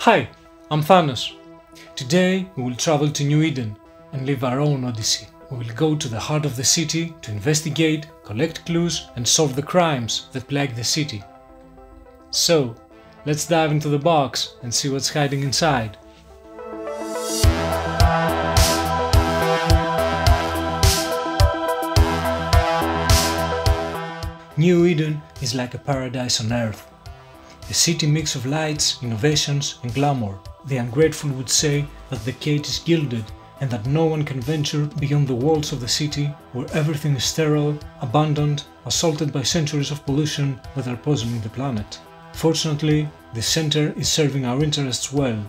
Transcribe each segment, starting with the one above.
Hi, I'm Thanos. Today we will travel to New Eden and live our own odyssey. We will go to the heart of the city to investigate, collect clues, and solve the crimes that plague the city. So, let's dive into the box and see what's hiding inside. New Eden is like a paradise on earth. A city mix of lights, innovations, and glamour. The ungrateful would say that the gate is gilded and that no one can venture beyond the walls of the city where everything is sterile, abandoned, assaulted by centuries of pollution that are poisoning the planet. Fortunately, the center is serving our interests well.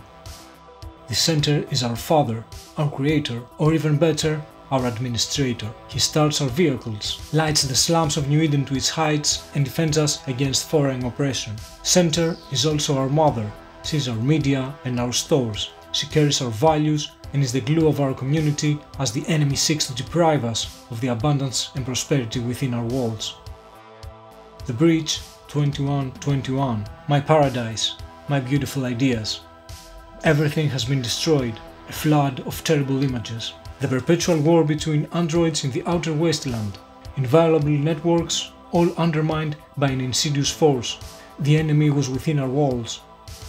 The center is our father, our creator, or even better, our administrator. He starts our vehicles, lights the slums of New Eden to its heights, and defends us against foreign oppression. Center is also our mother. She is our media and our stores. She carries our values and is the glue of our community as the enemy seeks to deprive us of the abundance and prosperity within our walls. The Breach 2121, my paradise, my beautiful ideas. Everything has been destroyed, a flood of terrible images. The perpetual war between androids in the outer wasteland, inviolable networks, all undermined by an insidious force. The enemy was within our walls.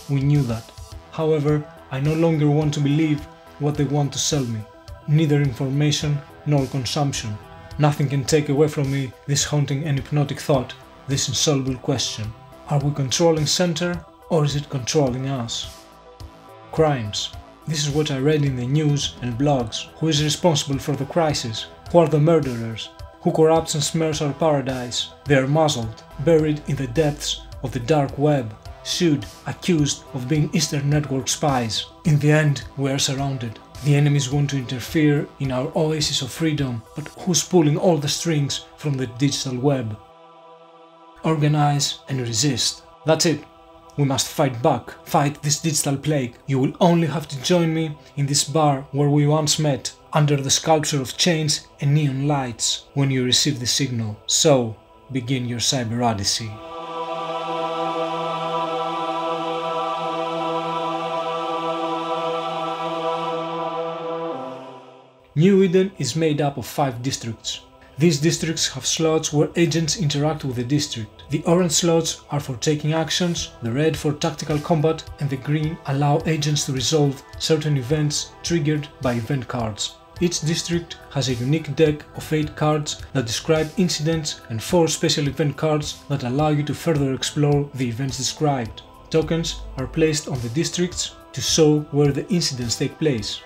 We knew that. However, I no longer want to believe what they want to sell me. Neither information nor consumption. Nothing can take away from me this haunting and hypnotic thought, this insoluble question. Are we controlling center or is it controlling us? Crimes. This is what I read in the news and blogs. Who is responsible for the crisis? Who are the murderers? Who corrupts and smears our paradise? They are muzzled, buried in the depths of the dark web, sued, accused of being Eastern Network spies. In the end, we are surrounded. The enemies want to interfere in our oasis of freedom, but who's pulling all the strings from the digital web? Organize and resist. That's it. We must fight back, fight this digital plague. You will only have to join me in this bar where we once met, under the sculpture of chains and neon lights, when you receive the signal. So, begin your cyber odyssey. New Eden is made up of five districts. These districts have slots where agents interact with the district. The orange slots are for taking actions, the red for tactical combat, and the green allow agents to resolve certain events triggered by event cards. Each district has a unique deck of 8 cards that describe incidents and 4 special event cards that allow you to further explore the events described. Tokens are placed on the districts to show where the incidents take place.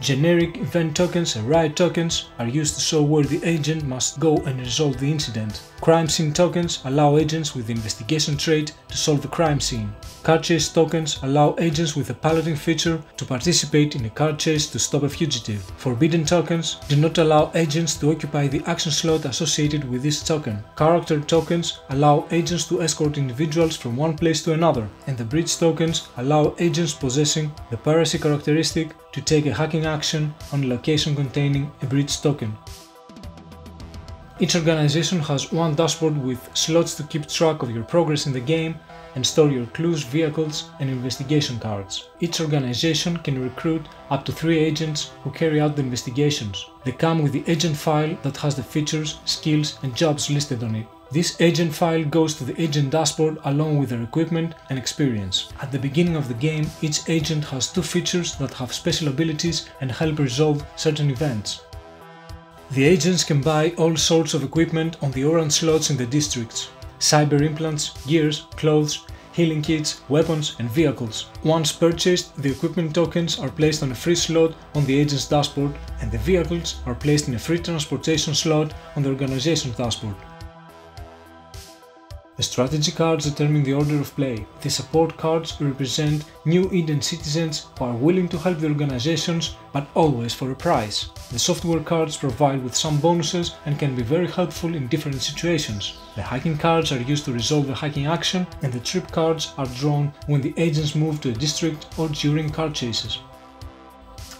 Generic event tokens and riot tokens are used to show where the agent must go and resolve the incident. Crime scene tokens allow agents with the investigation trait to solve the crime scene. Car chase tokens allow agents with a piloting feature to participate in a car chase to stop a fugitive. Forbidden tokens do not allow agents to occupy the action slot associated with this token. Character tokens allow agents to escort individuals from one place to another, and the bridge tokens allow agents possessing the piracy characteristic to take a hacking action on a location containing a bridge token. Each organization has one dashboard with slots to keep track of your progress in the game and store your clues, vehicles, and investigation cards. Each organization can recruit up to 3 agents who carry out the investigations. They come with the agent file that has the features, skills, and jobs listed on it. This agent file goes to the agent dashboard along with their equipment and experience. At the beginning of the game, each agent has two features that have special abilities and help resolve certain events. The agents can buy all sorts of equipment on the orange slots in the districts. Cyber implants, gears, clothes, healing kits, weapons and vehicles. Once purchased, the equipment tokens are placed on a free slot on the agent's dashboard and the vehicles are placed in a free transportation slot on the organization's dashboard. The strategy cards determine the order of play. The support cards represent new Eden citizens who are willing to help the organizations, but always for a price. The software cards provide with some bonuses and can be very helpful in different situations. The hacking cards are used to resolve the hacking action, and the trip cards are drawn when the agents move to a district or during car chases.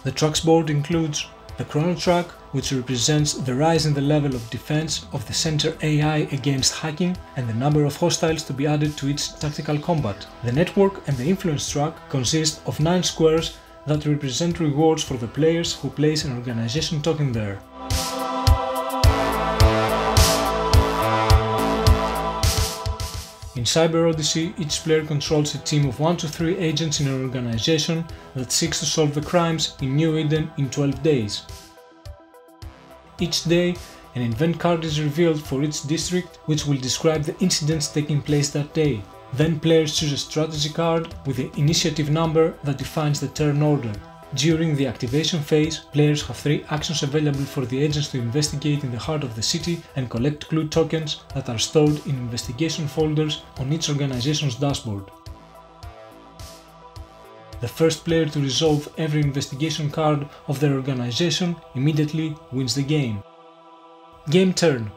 The trucks board includes the Chrono Track, which represents the rise in the level of defense of the center AI against hacking and the number of hostiles to be added to its tactical combat. The Network and the Influence Track consist of 9 squares that represent rewards for the players who place an organization token there. In Cyber Odyssey, each player controls a team of 1 to 3 agents in an organization that seeks to solve the crimes in New Eden in 12 days. Each day, an event card is revealed for each district which will describe the incidents taking place that day. Then players choose a strategy card with the initiative number that defines the turn order. During the activation phase, players have three actions available for the agents to investigate in the heart of the city and collect clue tokens that are stored in investigation folders on each organization's dashboard. The first player to resolve every investigation card of their organization immediately wins the game. Game Turn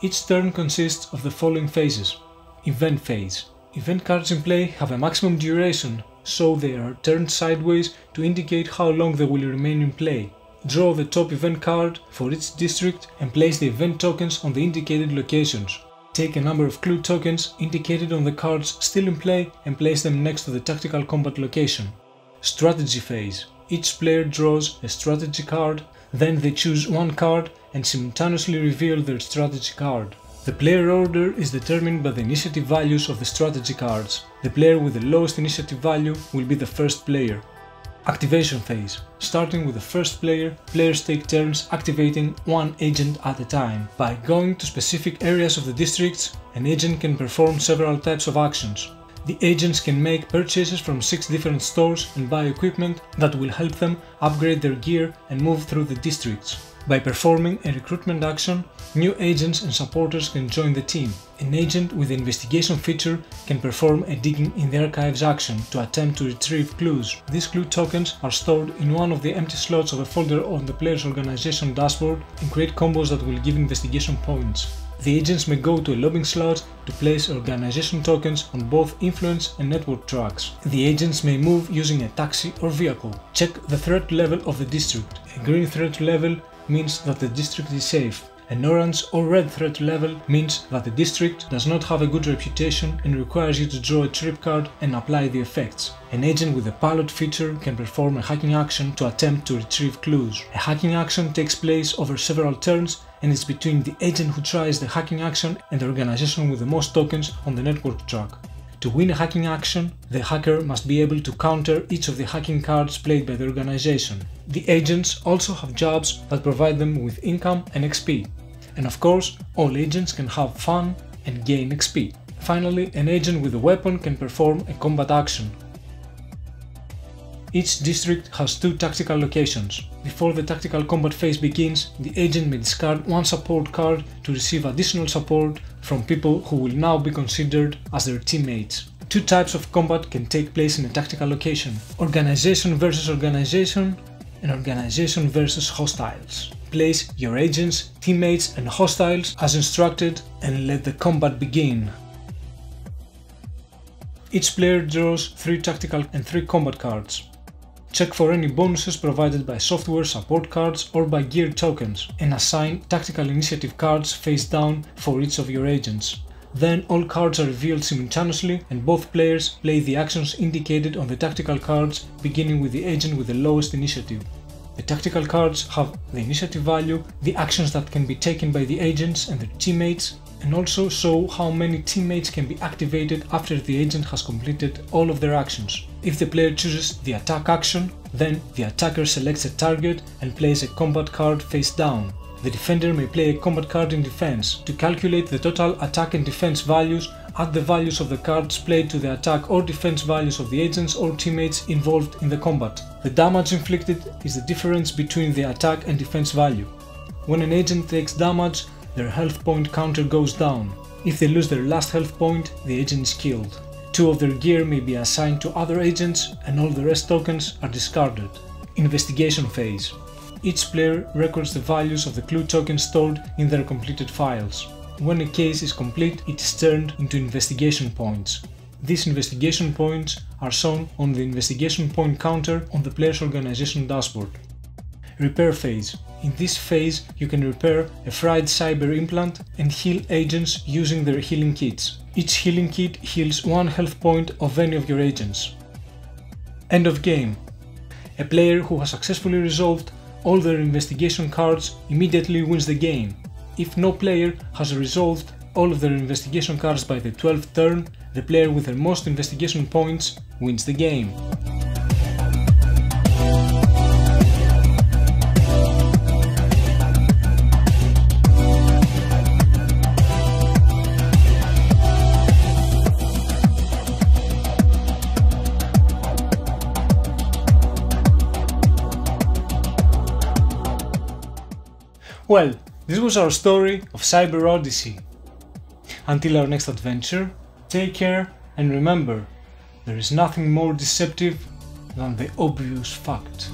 Each turn consists of the following phases. Event Phase Event cards in play have a maximum duration so they are turned sideways to indicate how long they will remain in play. Draw the top event card for each district and place the event tokens on the indicated locations. Take a number of clue tokens indicated on the cards still in play and place them next to the tactical combat location. Strategy phase. Each player draws a strategy card, then they choose one card and simultaneously reveal their strategy card. The player order is determined by the initiative values of the strategy cards. The player with the lowest initiative value will be the first player. Activation phase. Starting with the first player, players take turns activating one agent at a time. By going to specific areas of the districts, an agent can perform several types of actions. The agents can make purchases from 6 different stores and buy equipment that will help them upgrade their gear and move through the districts. By performing a recruitment action, new agents and supporters can join the team. An agent with the investigation feature can perform a digging in the archives action to attempt to retrieve clues. These clue tokens are stored in one of the empty slots of a folder on the player's organization dashboard and create combos that will give investigation points. The agents may go to a lobbying slot to place organization tokens on both influence and network tracks. The agents may move using a taxi or vehicle. Check the threat level of the district. A green threat level means that the district is safe. An orange or red threat level means that the district does not have a good reputation and requires you to draw a trip card and apply the effects. An agent with a pilot feature can perform a hacking action to attempt to retrieve clues. A hacking action takes place over several turns and is between the agent who tries the hacking action and the organization with the most tokens on the network track. To win a hacking action, the hacker must be able to counter each of the hacking cards played by the organization. The agents also have jobs that provide them with income and XP. And of course, all agents can have fun and gain XP. Finally, an agent with a weapon can perform a combat action, each district has two tactical locations. Before the tactical combat phase begins, the agent may discard one support card to receive additional support from people who will now be considered as their teammates. Two types of combat can take place in a tactical location. Organization versus organization and organization versus hostiles. Place your agents, teammates and hostiles as instructed and let the combat begin. Each player draws 3 tactical and 3 combat cards. Check for any bonuses provided by software support cards or by gear tokens, and assign tactical initiative cards face down for each of your agents. Then all cards are revealed simultaneously and both players play the actions indicated on the tactical cards beginning with the agent with the lowest initiative. The tactical cards have the initiative value, the actions that can be taken by the agents and their teammates, and also show how many teammates can be activated after the agent has completed all of their actions. If the player chooses the attack action, then the attacker selects a target and plays a combat card face down. The defender may play a combat card in defense. To calculate the total attack and defense values, add the values of the cards played to the attack or defense values of the agents or teammates involved in the combat. The damage inflicted is the difference between the attack and defense value. When an agent takes damage, their health point counter goes down. If they lose their last health point, the agent is killed. Two of their gear may be assigned to other agents and all the rest tokens are discarded. Investigation phase. Each player records the values of the clue tokens stored in their completed files. When a case is complete, it is turned into investigation points. These investigation points are shown on the investigation point counter on the player's organization dashboard. Repair phase. In this phase, you can repair a fried cyber implant and heal agents using their healing kits. Each healing kit heals one health point of any of your agents. End of game. A player who has successfully resolved all their investigation cards immediately wins the game. If no player has resolved all of their investigation cards by the 12th turn, the player with the most investigation points wins the game. Well, this was our story of Cyber Odyssey. Until our next adventure, take care and remember, there is nothing more deceptive than the obvious fact.